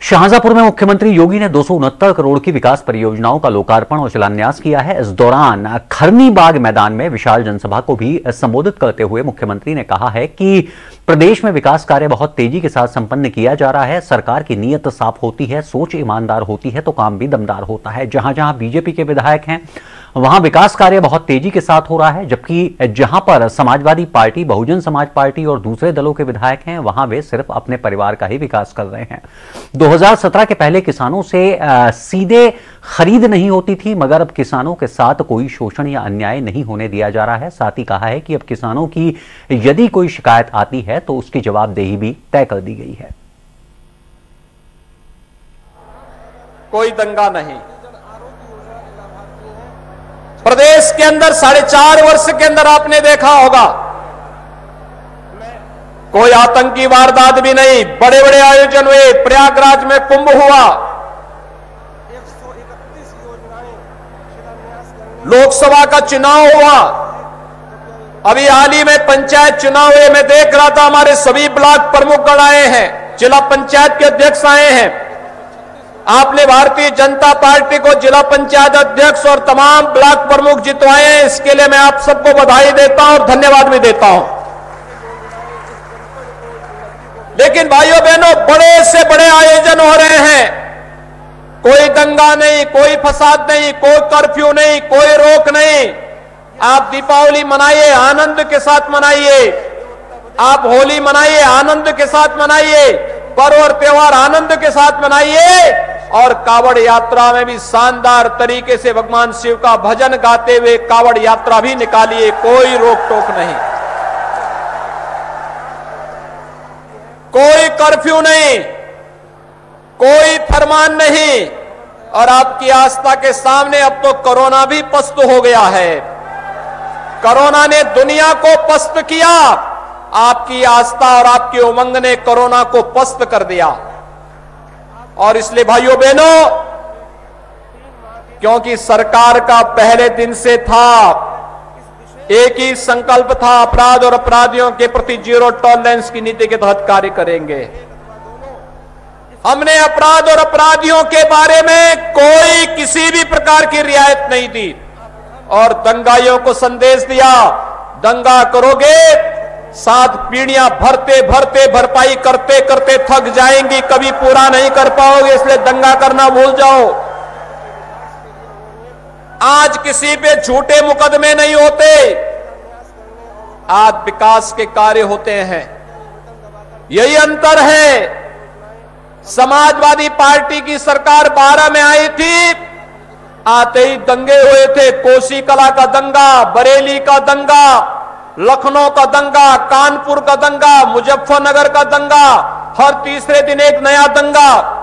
शाहजहापुर में मुख्यमंत्री योगी ने दो सौ उनहत्तर करोड़ की विकास परियोजनाओं का लोकार्पण और शिलान्यास किया है। इस दौरान खरनी बाग मैदान में विशाल जनसभा को भी संबोधित करते हुए मुख्यमंत्री ने कहा है कि प्रदेश में विकास कार्य बहुत तेज़ी के साथ संपन्न किया जा रहा है। सरकार की नीयत साफ़ होती है, सोच ईमानदार होती है तो काम भी दमदार होता है। जहाँ जहाँ बीजेपी के विधायक हैं वहाँ विकास कार्य बहुत तेज़ी के साथ हो रहा है, जबकि जहाँ पर समाजवादी पार्टी, बहुजन समाज पार्टी और दूसरे दलों के विधायक हैं, वहाँ वे सिर्फ़ अपने परिवार का ही विकास कर रहे हैं। 2017 के पहले किसानों से सीधे खरीद नहीं होती थी, मगर अब किसानों के साथ कोई शोषण या अन्याय नहीं होने दिया जा रहा है। साथ ही कहा है कि अब किसानों की यदि कोई शिकायत आती है तो उसकी जवाबदेही भी तय कर दी गई है। कोई दंगा नहीं। प्रदेश के अंदर साढ़े चार वर्ष के अंदर आपने देखा होगा। कोई आतंकी वारदात भी नहीं बड़े बड़े आयोजन हुए, प्रयागराज में कुंभ हुआ। लोकसभा का चुनाव हुआ। अभी हाल ही में पंचायत चुनाव हुए मैं देख रहा था, हमारे सभी ब्लॉक प्रमुख गण आए हैं, जिला पंचायत के अध्यक्ष आए हैं। आपने भारतीय जनता पार्टी को जिला पंचायत अध्यक्ष और तमाम ब्लॉक प्रमुख जितवाए हैं, इसके लिए मैं आप सबको बधाई देता हूँ और धन्यवाद भी देता हूँ। लेकिन भाइयों बहनों, बड़े से बड़े आयोजन हो रहे हैं। कोई दंगा नहीं, कोई फसाद नहीं, कोई कर्फ्यू नहीं, कोई रोक नहीं। आप दीपावली मनाइए, आनंद के साथ मनाइए। आप होली मनाइए, आनंद के साथ मनाइए। पर्व और त्योहार आनंद के साथ मनाइए। और कावड़ यात्रा में भी शानदार तरीके से भगवान शिव का भजन गाते हुए कावड़ यात्रा भी निकालिए, कोई रोक टोक नहीं। कोई कर्फ्यू नहीं, कोई फरमान नहीं, और आपकी आस्था के सामने अब तो कोरोना भी पस्त हो गया है। कोरोना ने दुनिया को पस्त किया, आपकी आस्था और आपकी उमंग ने कोरोना को पस्त कर दिया। और इसलिए भाइयों बहनों, क्योंकि सरकार का पहले दिन से था, एक ही संकल्प था, अपराध और अपराधियों के प्रति ज़ीरो टॉलरेंस की नीति के तहत कार्य करेंगे। हमने अपराध और अपराधियों के बारे में कोई किसी भी प्रकार की रियायत नहीं दी। और दंगाइयों को संदेश दिया, दंगा करोगे सात पीढ़ियाँ भरते भरते, भरपाई करते करते थक जाएँगी, कभी पूरा नहीं कर पाओगे, इसलिए दंगा करना भूल जाओ। आज किसी पे झूठे मुकदमे नहीं होते। आज विकास के कार्य होते हैं। यही अंतर है। समाजवादी पार्टी की सरकार बारह में आई थी, आते ही दंगे हुए थे। कोसी कला का दंगा, बरेली का दंगा लखनऊ का दंगा, कानपुर का दंगा, मुजफ्फरनगर का दंगा, हर तीसरे दिन एक नया दंगा।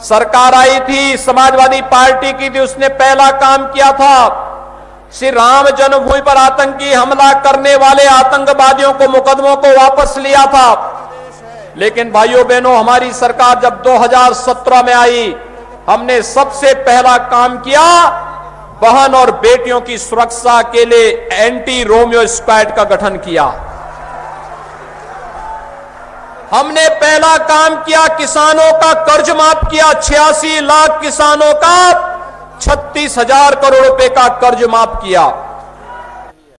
सरकार आई थी, समाजवादी पार्टी की थी, उसने पहला काम किया था। श्री राम जन्मभूमि पर आतंकी हमला करने वाले आतंकवादियों को मुकदमों को वापस लिया था। लेकिन भाइयों बहनों, हमारी सरकार जब 2017 में आई, हमने सबसे पहला काम किया बहन और बेटियों की सुरक्षा के लिए एंटी रोमियो स्क्वाड का गठन किया। हमने पहला काम किया, किसानों का कर्ज माफ़ किया। छियासी लाख किसानों का छत्तीस हज़ार करोड़ रुपए का कर्ज माफ़ किया।